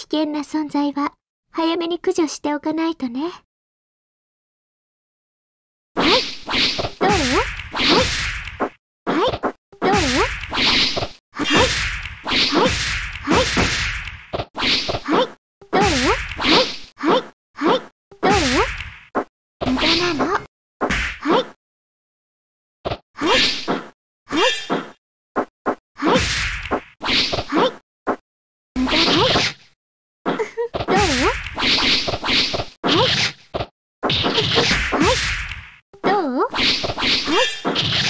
危険な存在は早めに駆除しておかないとね。はい、どれはい、はい、どれはい、はい、はい、はい、どれはい、はい、はい、どれ無駄なの。Thank you.